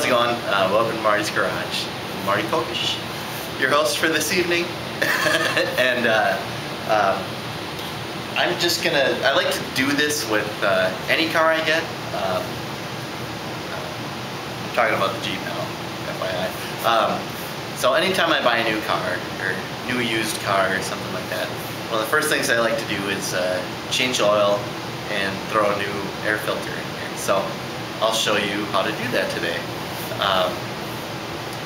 how's it going? Uh, welcome to Marty's Garage. I'm Marty Kokes, your host for this evening. and uh, um, I'm just gonna, I like to do this with uh, any car I get. Um, I'm talking about the Jeep now, FYI. Um, so anytime I buy a new car, or new used car, or something like that, one of the first things I like to do is uh, change oil and throw a new air filter in. So I'll show you how to do that today. Um,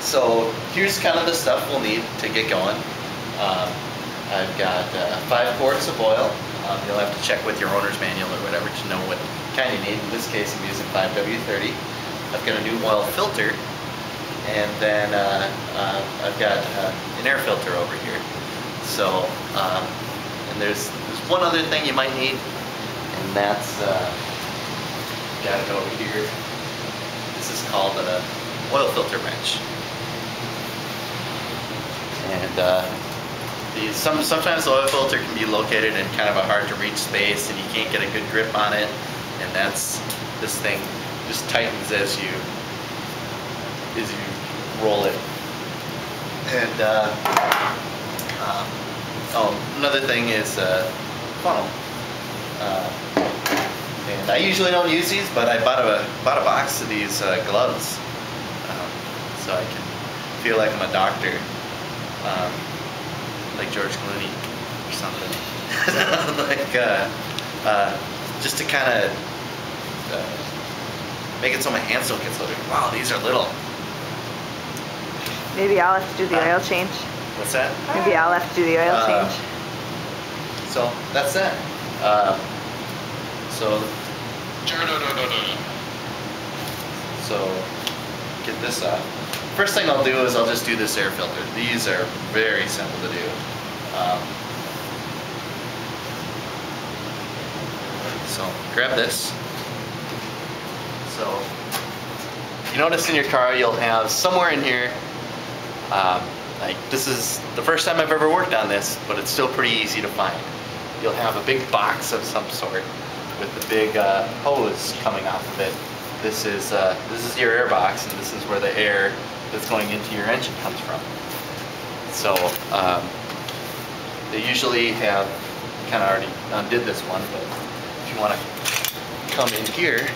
so here's kind of the stuff we'll need to get going. Um, I've got uh, five quarts of oil. Um, you'll have to check with your owner's manual or whatever to know what kind you need. In this case, I'm using 5W30. I've got a new oil filter, and then uh, uh, I've got uh, an air filter over here. So, um, and there's there's one other thing you might need, and that's uh, got it over here. This is called an oil filter wrench. And uh, these, some, sometimes the oil filter can be located in kind of a hard to reach space and you can't get a good grip on it. And that's, this thing just tightens as you, as you roll it. And, uh, um, oh, another thing is uh, funnel. Uh, and I usually don't use these, but I bought a bought a box of these uh, gloves, so I can feel like I'm a doctor, um, like George Clooney or something. like uh, uh, just to kind of uh, make it so my hands don't get so big. Wow, these are little. Maybe I'll have to do the Uh, oil change. What's that? Maybe I'll have to do the oil Uh, change. So that's that. Uh, so So get this up. First thing I'll do is I'll just do this air filter. These are very simple to do. Um, so grab this. So you notice in your car you'll have somewhere in here, um, like this is the first time I've ever worked on this, but it's still pretty easy to find. You'll have a big box of some sort with the big uh, hose coming off of it. This is uh, this is your air box, and this is where the air that's going into your engine comes from. So um, they usually have kind of already undid this one, but if you want to come in here,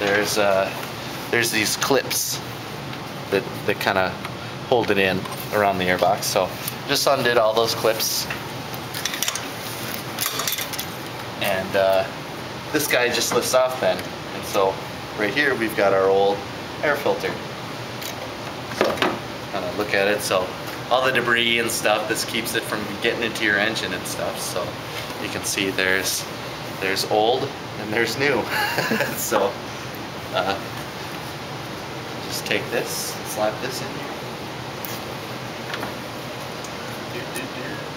there's uh, there's these clips that that kind of hold it in around the air box. So just undid all those clips and uh, this guy just lifts off then. So right here we've got our old air filter. So kind of look at it. So all the debris and stuff, this keeps it from getting into your engine and stuff. So you can see there's there's old and there's new. so uh, just take this, slap this in here. Do, do, do.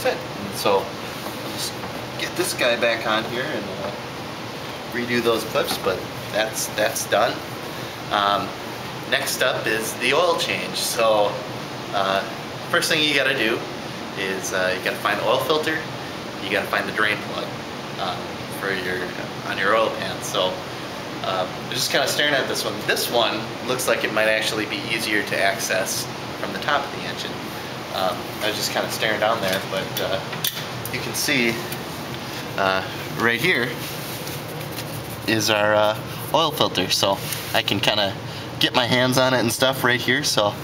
That's it. And so just get this guy back on here and uh, redo those clips, but that's that's done. Um, next up is the oil change. So uh, first thing you got to do is uh, you got to find the oil filter. You got to find the drain plug um, for your on your oil pan. So um, I'm just kind of staring at this one. This one looks like it might actually be easier to access from the top of the engine. Um, I was just kind of staring down there, but uh, you can see uh, right here is our uh, oil filter. So I can kind of get my hands on it and stuff right here. So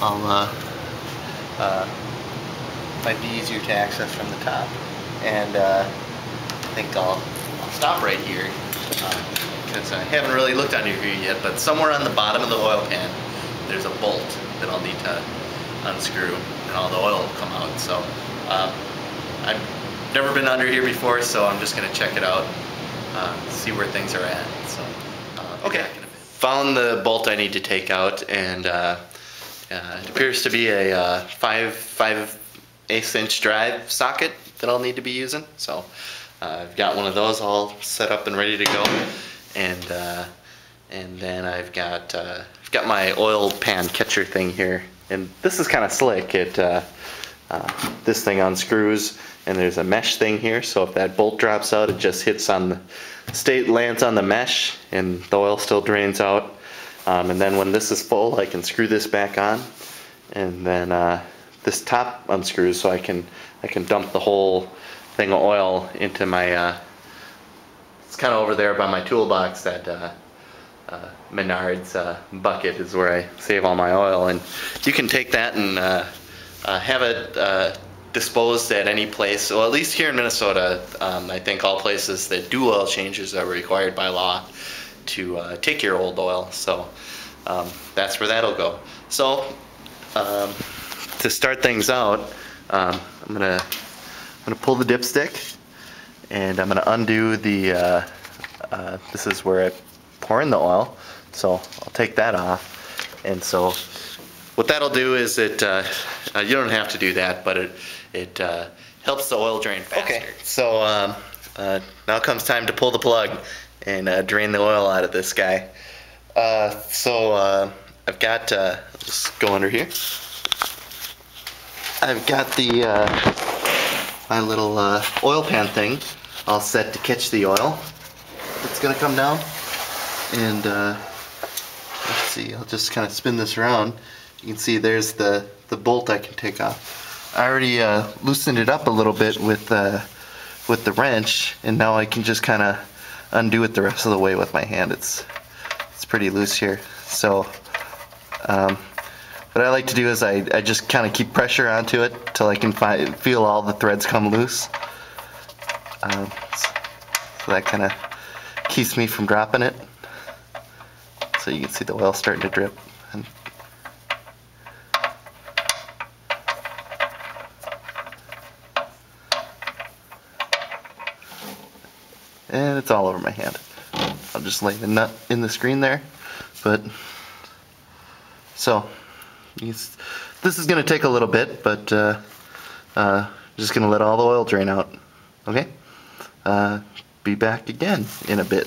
I'll uh, uh, might be easier to access from the top. And uh, I think I'll, I'll stop right here because I haven't really looked under here yet. But somewhere on the bottom of the oil pan, there's a bolt that I'll need to unscrew and all the oil will come out. So um, I've never been under here before, so I'm just gonna check it out, uh, see where things are at. So uh, okay, found the bolt I need to take out, and uh, uh, it appears to be a uh, five five eighths inch drive socket that I'll need to be using. So I've got one of those all set up and ready to go, and uh, and then I've got uh, I've got my oil pan catcher thing here, and this is kind of slick. It uh, uh, this thing unscrews and there's a mesh thing here. So if that bolt drops out it just hits on the state lands on the mesh and the oil still drains out. Um, and then when this is full I can screw this back on. And then uh, this top unscrews so I can I can dump the whole thing of oil into my uh, it's kind of over there by my toolbox that uh, Menards uh, bucket is where I save all my oil. And you can take that and uh, uh, have it uh, disposed at any place. Well at least here in Minnesota um, I think all places that do oil changes are required by law to uh, take your old oil. So um, that's where that'll go. So um, to start things out um, I'm gonna I'm gonna pull the dipstick and I'm gonna undo the this is where I pour in the oil. So I'll take that off. And so what that'll do is it uh, uh, you don't have to do that but it it uh, helps the oil drain faster. Okay. So um, uh, now comes time to pull the plug and uh, drain the oil out of this guy. Uh, so uh, I've got uh, just go under here. I've got the uh, my little uh, oil pan thing all set to catch the oil. It's gonna come down and uh, let's see, I'll just kind of spin this around. You can see there's the, the bolt I can take off. I already uh, loosened it up a little bit with, uh, with the wrench and now I can just kind of undo it the rest of the way with my hand. It's, it's pretty loose here. So um, what I like to do is I, I just kind of keep pressure onto it till I can find, feel all the threads come loose. Um, so that kind of keeps me from dropping it. So you can see the oil starting to drip. And and it's all over my hand. I'll just lay the nut in the screen there. But so this is going to take a little bit, but uh, uh, just going to let all the oil drain out. Okay? Uh, be back again in a bit.